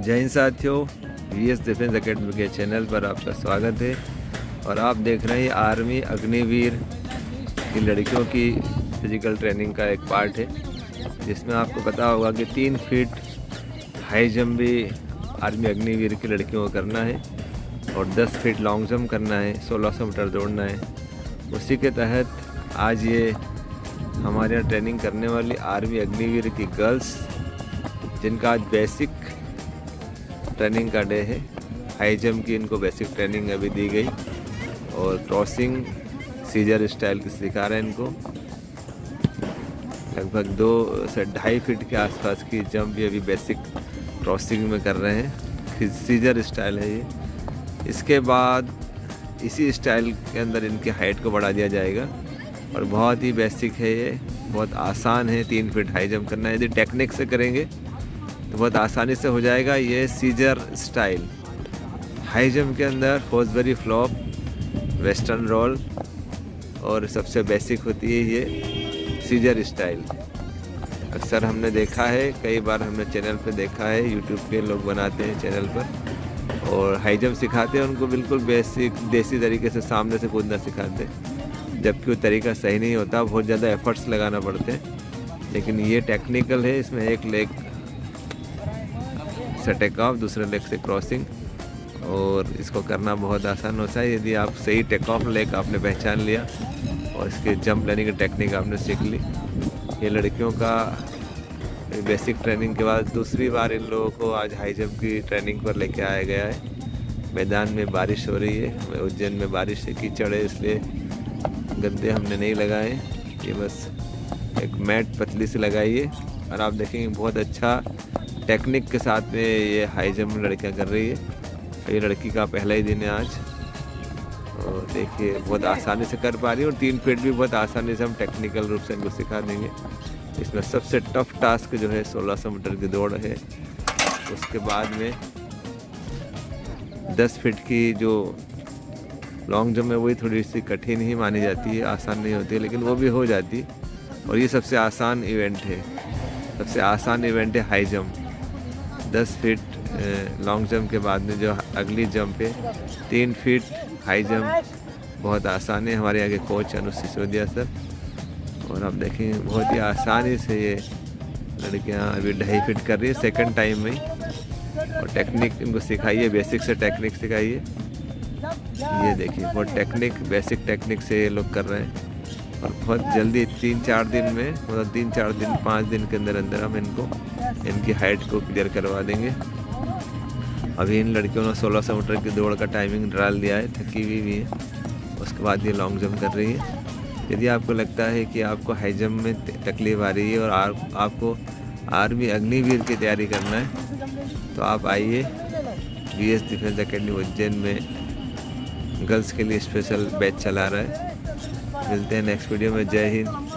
जय हिंद साथियों वी एस डिफेंस अकेडमी के चैनल पर आपका स्वागत है। और आप देख रहे हैं आर्मी अग्निवीर की लड़कियों की फ़िज़िकल ट्रेनिंग का एक पार्ट है, जिसमें आपको पता होगा कि तीन फीट हाई जंप भी आर्मी अग्निवीर की लड़कियों को करना है और 10 फीट लॉन्ग जंप करना है 1600 मीटर दौड़ना है। उसी के तहत आज ये हमारे यहाँ ट्रेनिंग करने वाली आर्मी अग्निवीर की गर्ल्स जिनका आज बेसिक ट्रेनिंग का डे है। हाई जम्प की इनको बेसिक ट्रेनिंग अभी दी गई। और क्रॉसिंग सीजर स्टाइल की सिखा रहे हैं इनको। लगभग दो से ढाई फीट के आसपास की जंप भी अभी बेसिक क्रॉसिंग में कर रहे हैं। सीजर स्टाइल है ये। इसके बाद इसी स्टाइल के अंदर इनकी हाइट को बढ़ा दिया जाएगा। और बहुत ही बेसिक है ये। बहुत आसान है तीन फीट हाई जंप करना। यदि टेक्निक से करेंगे तो बहुत आसानी से हो जाएगा ये सीजर स्टाइल हाई जम्प के अंदर फोसबरी फ्लॉप वेस्टर्न रोल और सबसे बेसिक होती है ये सीजर स्टाइल अक्सर हमने देखा है, कई बार हमने चैनल पे देखा है यूट्यूब पे लोग बनाते हैं चैनल पर, और हाई जम्प सिखाते हैं, उनको बिल्कुल बेसिक देसी तरीके से सामने से कूदना सिखाते हैं. जबकि वो तरीका सही नहीं होता, बहुत ज़्यादा एफर्ट्स लगाना पड़ते हैं. लेकिन ये टेक्निकल है, इसमें एक लेग से टेक ऑफ़ दूसरे लेग से क्रॉसिंग और इसको करना बहुत आसान होता है। यदि आप सही टेक ऑफ़ लेग आपने पहचान लिया, और इसके जंप लेने की टेक्निक आपने सीख ली, ये लड़कियों का बेसिक ट्रेनिंग के बाद दूसरी बार इन लोगों को आज हाई जंप की ट्रेनिंग पर लेके आया गया है। मैदान में बारिश हो रही है उज्जैन में बारिश से कीचड़ है, इसलिए गद्दे हमने नहीं लगाए। ये बस एक मैट पतली से लगाई है और आप देखेंगे बहुत अच्छा टेक्निक के साथ में ये हाई जंप लड़कियाँ कर रही है। ये लड़की का पहला ही दिन है आज। और देखिए, बहुत आसानी से कर पा रही है और तीन फीट भी बहुत आसानी से हम टेक्निकल रूप से इनको सिखा देंगे। इसमें सबसे टफ टास्क जो है 1600 मीटर की दौड़ है। उसके बाद में 10 फीट की जो लॉन्ग जंप है, वही थोड़ी सी कठिन ही मानी जाती है, आसान नहीं होती है, लेकिन वो भी हो जाती है। और ये सबसे आसान इवेंट है। सबसे आसान इवेंट है हाई जंप दस फीट लॉन्ग जंप के बाद में जो अगली जंप है, तीन फीट हाई जंप बहुत आसान है, हमारे यहाँ के कोच अनु सिसोदिया सर। और आप देखेंगे, बहुत ही आसानी से ये लड़कियाँ अभी ढाई फीट कर रही है सेकंड टाइम में। और टेक्निक इनको सिखाइए बेसिक से टेक्निक सिखाइए। ये देखिए, बहुत टेक्निक बेसिक टेक्निक से ये लोग कर रहे हैं। और बहुत जल्दी तीन चार दिन में मतलब तीन चार दिन पाँच दिन के अंदर अंदर हम इनको इनकी हाइट को क्लियर करवा देंगे। अभी इन लड़कियों ने सोलह सौ मीटर की दौड़ का टाइमिंग डाल दिया है थकी हुई भी है। उसके बाद ये लॉन्ग जंप कर रही है। यदि आपको लगता है कि आपको हाई जंप में तकलीफ़ आ रही है और आ, आपको आर्मी अग्निवीर की तैयारी करना है तो आप आइए B S defence academy Ujjain में। गर्ल्स के लिए स्पेशल बैच चला रहा है। मिलते हैं नेक्स्ट वीडियो में। जय हिंद।